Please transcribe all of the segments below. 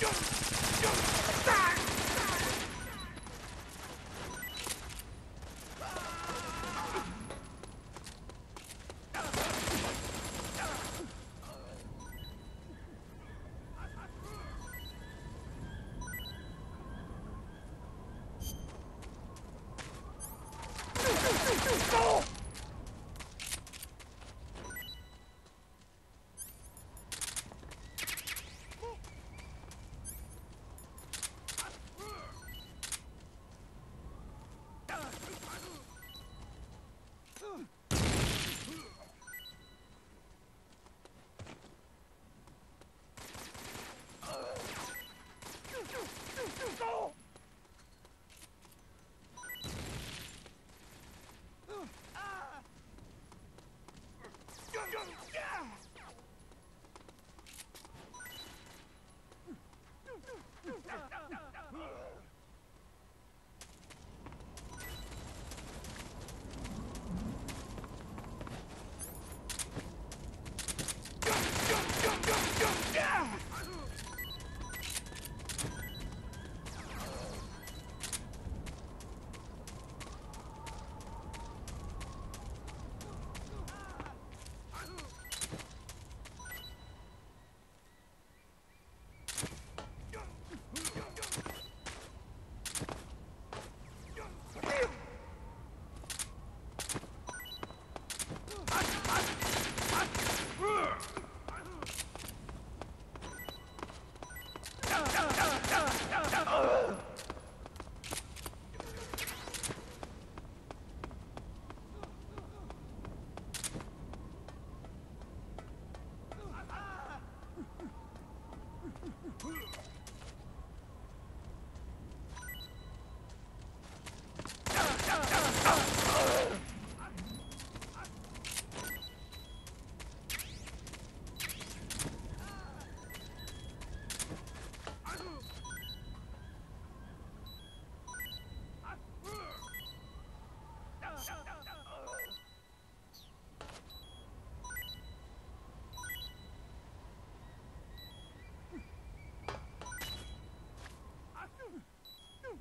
Oh!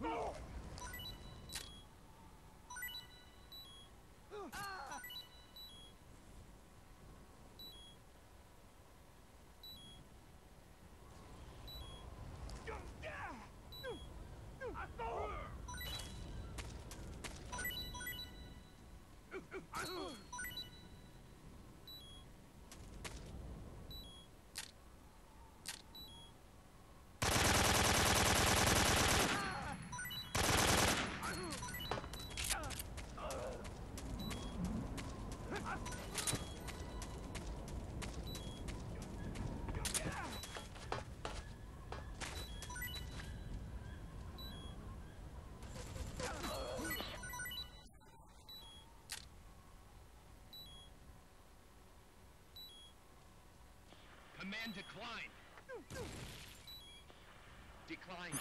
Go! Command declined. Declined.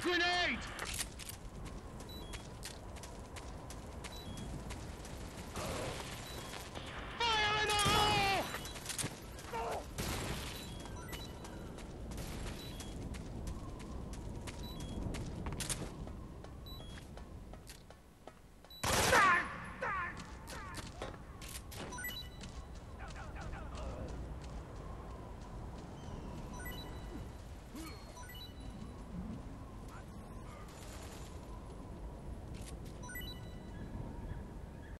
Grenade!